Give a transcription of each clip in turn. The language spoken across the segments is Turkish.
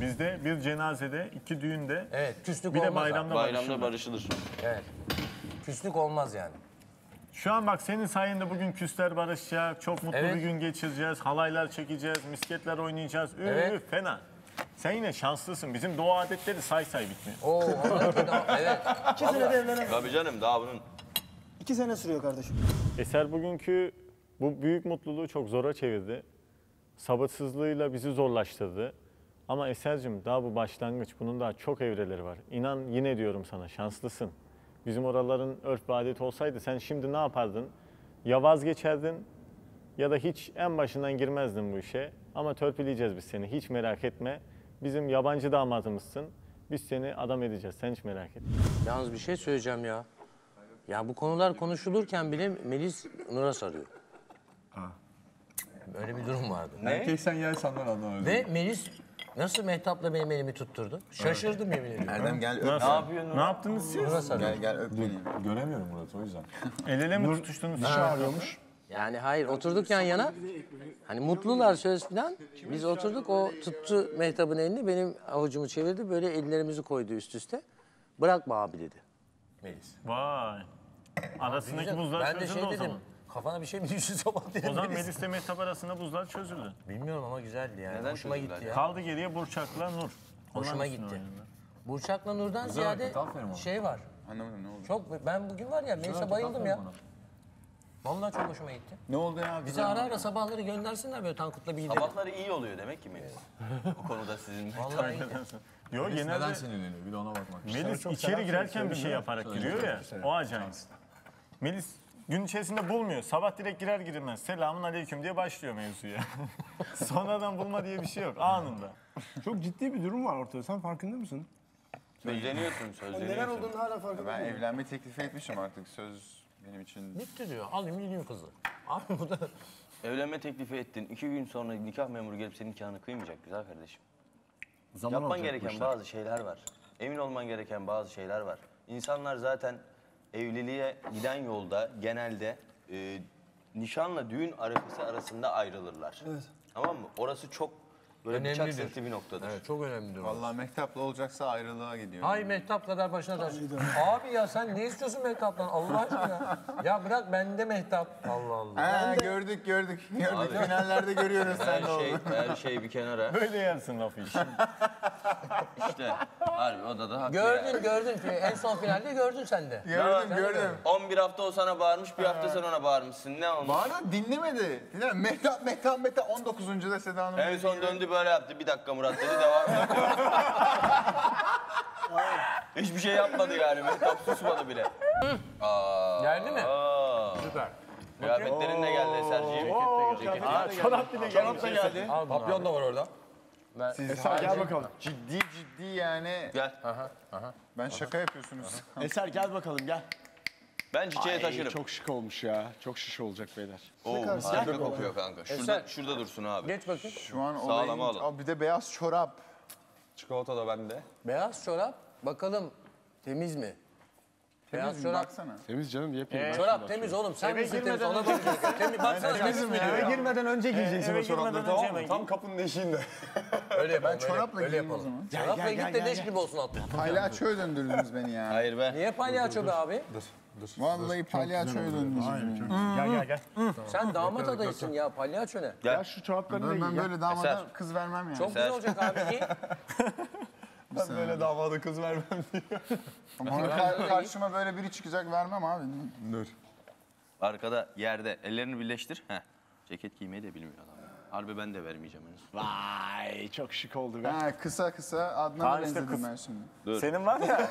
Bizde bir cenazede, iki düğünde, Evet, küslük bir de olmaz bayramda, Bayramda barışılır. Evet. Küslük olmaz yani. Şu an bak senin sayende bugün küsler barışacak, çok mutlu Evet. bir gün geçireceğiz, halaylar çekeceğiz, misketler oynayacağız. Üf, Evet. fena. Sen yine şanslısın. Bizim doğu adetleri say say bitmiyor. Oo, de- evet. İki senede evlenemem. Tabii canım daha bunun İki sene sürüyor kardeşim. Eser bugünkü bu büyük mutluluğu çok zora çevirdi. Sabırsızlığıyla bizi zorlaştırdı. Ama Eser'cim daha bu başlangıç. Bunun daha çok evreleri var. İnan yine diyorum sana şanslısın. Bizim oraların örf ve adeti olsaydı sen şimdi ne yapardın? Ya vazgeçerdin ya da hiç en başından girmezdin bu işe. Ama törpüleyeceğiz biz seni. Hiç merak etme. Bizim yabancı damadımızsın. Biz seni adam edeceğiz. Sen hiç merak etme. Yalnız bir şey söyleyeceğim ya. Ya bu konular konuşulurken bile Melis Nur'a sarıyor. Böyle bir durum vardı. Erkeksen yay sandan anlamadım. Ve Melis nasıl Mehtap'la benim elimi tutturdu? Şaşırdım yemin ediyorum. Erdem gel öp. Nasıl? Ne yapıyorsun? Ne yaptınız siz? Sarıyor. Gel gel öp beni. Göremiyorum Murat o yüzden. El ele mi tutuştunuz? Çağırıyormuş. Yani hayır oturduk yan yana. Hani mutlular söz falan. Biz oturduk o tuttu Mehtap'ın elini benim avucumu çevirdi. Böyle ellerimizi koydu üst üste. Bırakma abi dedi. Melis. Vay. Arasındaki buzlar ben de çözüldü şey o dedim. zaman. Kafana bir şey mi düştü sabah dedim. O zaman Melis. Melis ile Mehtap arasında buzlar çözüldü. Bilmiyorum ama güzeldi yani. Neden Hoşuma gitti ya? Kaldı geriye Burçak'la Nur. Onlar Hoşuma gitti. Burçak'la Nur'dan ziyade hareket, aferin ona. şey var. Anlamadım ne oldu? Çok ben bugün var ya Melis'e bayıldım ya. Vallahi çok hoşuma gitti. Ne oldu ya? Bize ara ara sabahları göndersinler böyle Tankut'la bir gidelim. sabahları iyi oluyor demek ki Melis. Bu konuda sizin. Vallahi iyi. Yo Neden genelde sinirleniyor? Bir de ona bakmak. Melis içeri girerken bir şey yaparak giriyor ya. O acayip. Melis gün içerisinde bulmuyor. Sabah direkt girer girmez. Selamun aleyküm diye başlıyor mevzuya. Sonradan bulma diye bir şey yok. Anında. Çok ciddi bir durum var ortada. Sen farkında mısın? Sözleniyorsun, Neler sözleniyorsun. olduğunu hala farkında Ben değilim. evlenme teklifi etmişim artık söz benim için. Bitti diyor. Alayım gideyim kızı. Abi bu da Evlenme teklifi ettin. iki gün sonra nikah memuru gelip senin nikahını kıymayacak güzel kardeşim. Yapman gereken bazı şeyler var. Emin olman gereken bazı şeyler var. İnsanlar zaten evliliğe giden yolda genelde e, nişanla düğün arafası arasında ayrılırlar. Evet. Tamam mı? Orası çok böyle bıçak Önemlidir. sırtı bir noktadır. evet, çok önemli durum. Vallahi mektapla olacaksa ayrılığa gidiyor. Ay Mehtap kadar başına taş. Abi ya sen ne istiyorsun Mehtap'tan Allah aşkına? ya bırak bende Mehtap. Allah Allah. Ha, gördük gördük. Gördük finallerde görüyoruz Her sen de şey, her şey bir kenara. Böyle yersin lafı işte. İşte harbi o da da haklı Gördün yani. gördün. En son finalde gördün sen de. Gördüm gördüm. 11 hafta o sana bağırmış, bir hafta sen ona bağırmışsın. Ne olmuş? Bana dinlemedi. Dinlemedi. Mehtap mehtap mehtap 19. da Seda Hanım. En son döndü böyle yaptı. Bir dakika Murat dedi devam etti. Hiçbir şey yapmadı yani. Mehtap susmadı bile. Aa, Geldi mi? aa. Süper. Kıyafetlerin de geldi Eser'ciğim. Ceketi. Aa, çorap bile geldi. Al bunu Papyon da var orada. Eser gel bakalım. Ciddi ciddi yani. Gel. Ben şaka yapıyorsunuz. Eser gel bakalım gel. Ben çiçeğe taşırım. Çok şık olmuş ya. Çok şiş olacak beyler. Oo, harika kokuyor kanka. Şurada, Eser. şurada dursun abi. Geç bakayım. Şu an Sağlama olayın... alın. Aa, bir de beyaz çorap. Çikolata da bende. Beyaz çorap. Bakalım temiz mi? Beyaz Temiz mi? çorap. Baksana. Temiz canım yepyeni. Çorap temiz oğlum. Sen Eve misin temiz? Ona önce- bakacaksın. Temiz. Baksana temiz mi diyor Eve girmeden önce giyeceksin o çorapları tamam mı? Tam kapının eşiğinde. Öyle yapalım. Ben çorapla giyeyim o zaman. Çorapla git de leş gibi olsun altı. Palyaçoya döndürdünüz beni ya. Hayır be. Niye palyaço be abi? Vallahi palyaçoya beni. Gel gel gel. Sen damat adayısın ya palyaço ne? Ya şu çoraplarını da Ben, giy ben böyle damada kız vermem yani. Çok güzel olacak abi. Giy. Ben böyle damada kız vermem diyor. Ama karşıma böyle biri çıkacak vermem abi. Dur. Arkada yerde ellerini birleştir. Heh. Ceket giymeyi de bilmiyor adam. Harbi ben de vermeyeceğim henüz. Vay çok şık oldu be. Ha, kısa kısa Adnan'a benzedim kız- ben şimdi. Senin var ya.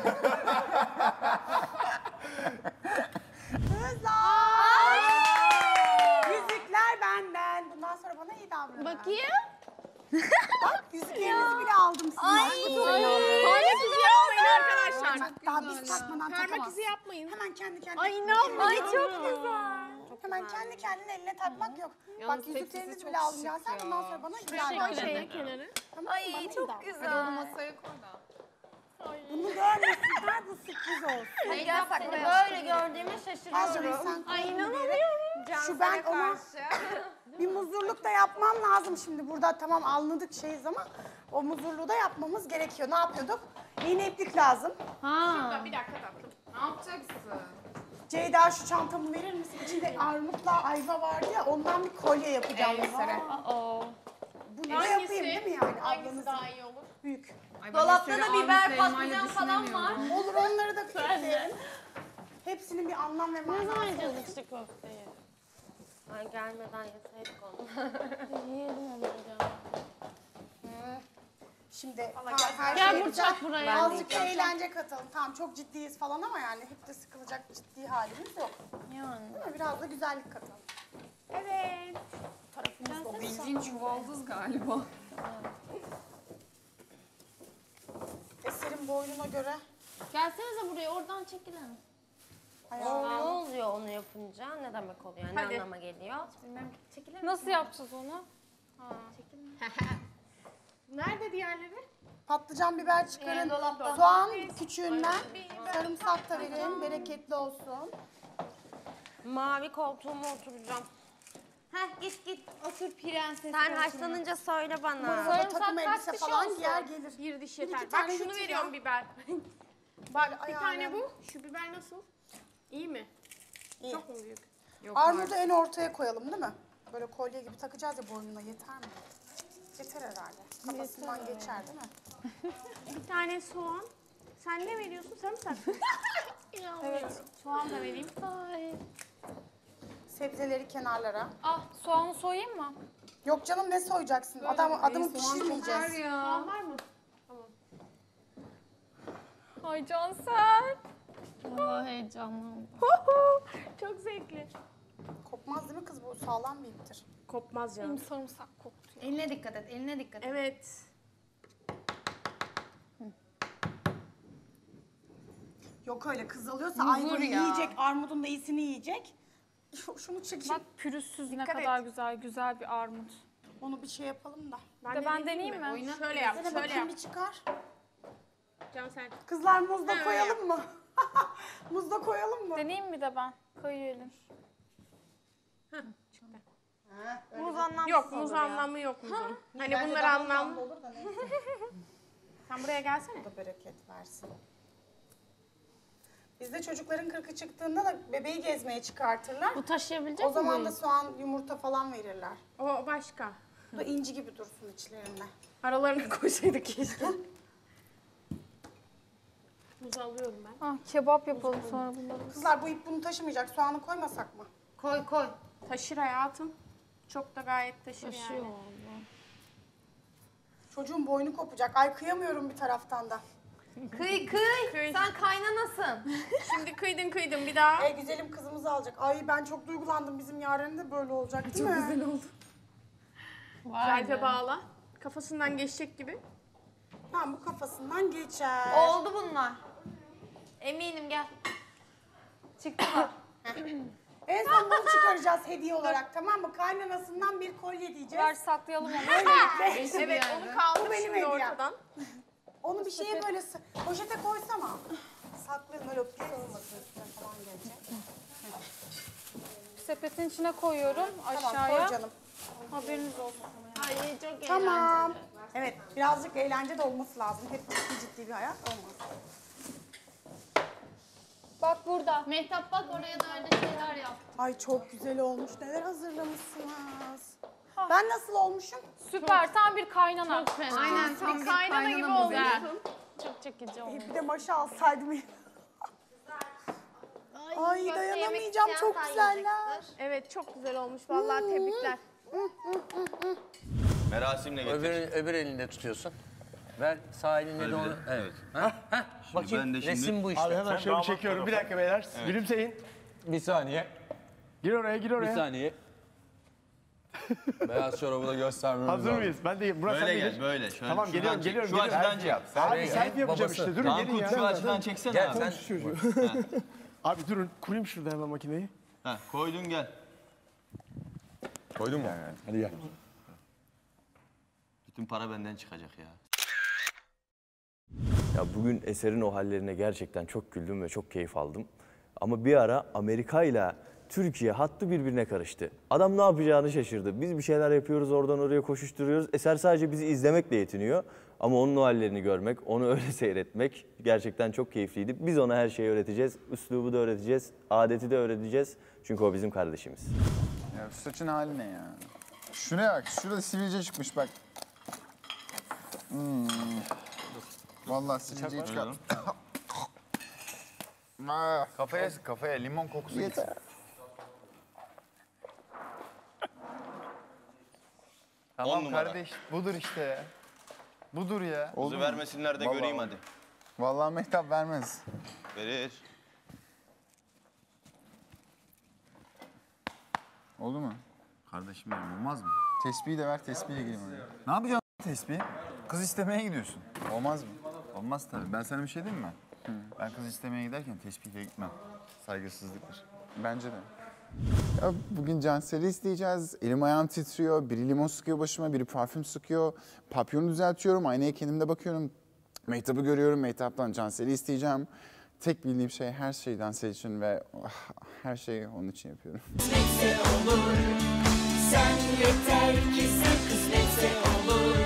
Yüzükler benden. Bundan sonra bana iyi davranın. Bakayım. Bak yüzüklerinizi bile aldım sizin. Ay. Parmak izi yapmayın arkadaşlar. Daha biz takmadan Parmak takamazsın. izi yapmayın. Hemen kendi kendine. Ay inanmıyorum. Ay çok güzel. Hemen kendi kendine eline takmak yok. Bak yüzüklerinizi bile aldım ya. Sen bundan sonra bana Koy davran. şeyin kenarı. Ay çok güzel. Onu masaya koy da. Bunu görmesinler bu sürpriz olsun. Ay seni böyle gördüğüme şaşırıyorum. Ay inanamıyorum. Şu ben ona Bir muzurluk da yapmam lazım şimdi. Burada tamam anladık şeyiz ama o muzurluğu da yapmamız gerekiyor. Ne yapıyorduk? İğne iplik lazım. Şurada bir dakika tatlım. Ne yapacaksın? Ceyda şu çantamı verir misin? İçinde armutla ayva vardı ya ondan bir kolye yapacağım mesela. Bunu da yapayım değil mi yani Hangisi ablanızın? daha iyi olur? Büyük. Dolapta da biber, patlıcan falan var. Olur onları da küçükleyelim. Hepsinin bir anlam ve manası olur. Ay gelmeden yeseydik onu. Şimdi her Gel şey Burçak güzel. buraya. Azıcık da eğlence katalım. Tamam çok ciddiyiz falan ama yani hep de sıkılacak ciddi halimiz yok. Yani. Değil mi? Biraz da güzellik katalım. Evet. Tarafımız da olsun. Bildiğin çuvaldız galiba. Eserin boynuna göre Gelsenize buraya oradan çekilelim. Ayağı. ne oluyor onu yapınca? Ne demek oluyor? Ne Hadi. anlama geliyor? Bilmem çekilir Nasıl yapacağız onu? Nerede diğerleri? Patlıcan biber çıkarın. Soğan küçüğünden. Sarımsak da verin. Bereketli olsun. Mavi koltuğuma oturacağım. Heh git git otur prenses. Sen haşlanınca söyle bana. Burada takım kaç elbise falan olsun? giyer gelir. Bir diş yeter. Bak tane şunu getir veriyorum biber. Bak, Bir tane bu. Şu biber nasıl? İyi mi? İyi. Çok mu büyük? Armudu en ortaya koyalım değil mi? Böyle kolye gibi takacağız ya boynuna yeter mi? Yeter herhalde. Kafasından geçer değil mi? Bir tane soğan. Sen ne veriyorsun? Sarımsak mı? evet. Soğan da vereyim. Sebzeleri kenarlara. Ah soğanı soyayım mı? Yok canım ne soyacaksın? Adam adamı pişirmeyeceğiz. Soğan var mı? Ay Cansel. Allah heyecanlandım. Çok zevkli. Kopmaz değil mi kız bu? Sağlam bir iptir. Kopmaz Benim sarımsak koktu. Eline dikkat et, eline dikkat et. Evet. Yok öyle kız alıyorsa ayvayı yiyecek, armudun da iyisini yiyecek. Şu, şunu çekeyim. Bak pürüzsüz ne Dikkat kadar güzel, güzel bir armut. Onu bir şey yapalım da. de ben deneyeyim mi? Şöyle yap, şöyle bakayım yap. bir çıkar. Can sen. Kızlar muz da Ha, koyalım mı? muz da koyalım mı? Deneyeyim mi de ben? Kayıyor Muz anlamsız Yok, muz anlamı yok muzun. hani Bence bunlar daha anlamlı. olur da neyse. Sen buraya gelsene. da bereket versin. Bizde çocukların kırkı çıktığında da bebeği gezmeye çıkartırlar. Bu taşıyabilecek O zaman da soğan, yumurta falan verirler. O başka. Bu da inci gibi dursun içlerinde. Aralarına koysaydık keşke. Muz alıyorum ben. Ah kebap yapalım sonra bunları. Kızlar bu ip bunu taşımayacak. Soğanı koymasak mı? Koy koy. Taşır hayatım. Çok da gayet taşır yani. Çocuğun boynu kopacak. Ay kıyamıyorum bir taraftan da. Kıy kıy. Sen kaynanasın. Şimdi kıydın kıydın bir daha. Ey güzelim kızımızı alacak. Ay ben çok duygulandım. Bizim Yaren'in de böyle olacak değil mi? Çok güzel oldu. Zarife bağla. Kafasından geçecek gibi. Tamam bu kafasından geçer. Oldu bunlar. Eminim gel. Çıktılar. En son bunu çıkaracağız hediye olarak tamam mı? Kaynanasından bir kolye Ver diyeceğiz. saklayalım onu. Evet onu kaldır Bu benim şimdi hediyem. ortadan. Onu bir şeye böyle s- poşete koysana. Saklayalım öyle pis olmasın üstüne falan gelecek. Sepetin içine koyuyorum Tamam aşağıya. koy canım. Haberiniz olsun. Ay çok Tamam. Evet birazcık eğlence de olması lazım. Hep ciddi ciddi bir hayat olmaz. Bak burada. Mehtap bak oraya da öyle şeyler yap. Ay çok güzel olmuş. Neler hazırlamışsınız. Ben nasıl olmuşum? Süper tam bir kaynana. Aynen tam bir kaynana gibi olmuşsun. Çok çekici olmuş. Bir de maşa alsaydım. Ay dayanamayacağım çok güzeller. Evet çok güzel olmuş vallahi tebrikler. Merasimle getir. Öbür, öbür elinde tutuyorsun. Ver sağ elinle de onu. Evet. Ha? Ha? Bakayım ben de şimdi- resim bu işte. Abi hemen Sen şöyle damat çekiyorum. Bir dakika beyler. Gülümseyin. Bir saniye. Gir oraya gir Bir oraya. saniye. Beyaz çorabı da göstermemiz Hazır lazım. mıyız? Ben de Murat sen Böyle de gel gir. böyle. Şöyle, Tamam şuradan geliyorum çek. geliyorum. Şu geliyorum. açıdan çek. Abi selfie yapacağım babası. işte. Durun gelin Kut ya. şu açıdan çeksene Gel abi. sen. Çocuğu. Abi durun kurayım şurada hemen makineyi. Ha, koydun gel. Koydun mu? Hadi gel. Bütün para benden çıkacak ya. Ya bugün eserin o hallerine gerçekten çok güldüm ve çok keyif aldım. Ama bir ara Amerika ile Türkiye hattı birbirine karıştı. Adam ne yapacağını şaşırdı. Biz bir şeyler yapıyoruz oradan oraya koşuşturuyoruz. Eser sadece bizi izlemekle yetiniyor. Ama onun o hallerini görmek, onu öyle seyretmek gerçekten çok keyifliydi. Biz ona her şeyi öğreteceğiz. Üslubu da öğreteceğiz. Adeti de öğreteceğiz. Çünkü o bizim kardeşimiz. Ya şu saçın hali ne ya? Şuraya bak, şurada sivilce çıkmış bak. Hmm. Vallahi sivilceyi çıkar. Ah, Kafaya sık kafaya limon kokusu Yeter. On Tamam numara. kardeş budur işte ya. Budur ya. Oldu Kuzu mu? vermesinler de Vallahi göreyim hadi. Vallahi Mehtap vermez. Verir. Oldu mu? Kardeşim benim olmaz mı? Tespihi de ver, tespihle gireyim. Ne yapacaksın tespih? Kız istemeye gidiyorsun. Olmaz mı? Olmaz tabii. Ben sana bir şey diyeyim mi? Ben kız istemeye giderken tespihle gitmem. Saygısızlıktır. Bence de. Ya bugün Cansel'i isteyeceğiz. Elim ayağım titriyor. Biri limon sıkıyor başıma, biri parfüm sıkıyor. Papyonu düzeltiyorum. Aynaya kendimde bakıyorum. Mehtap'ı görüyorum. Mehtap'tan Cansel'i isteyeceğim. Tek bildiğim şey her şey Cansel için ve ah, her şeyi onun için yapıyorum. Kısmetse olur Sen yeter ki sen kısmetse olur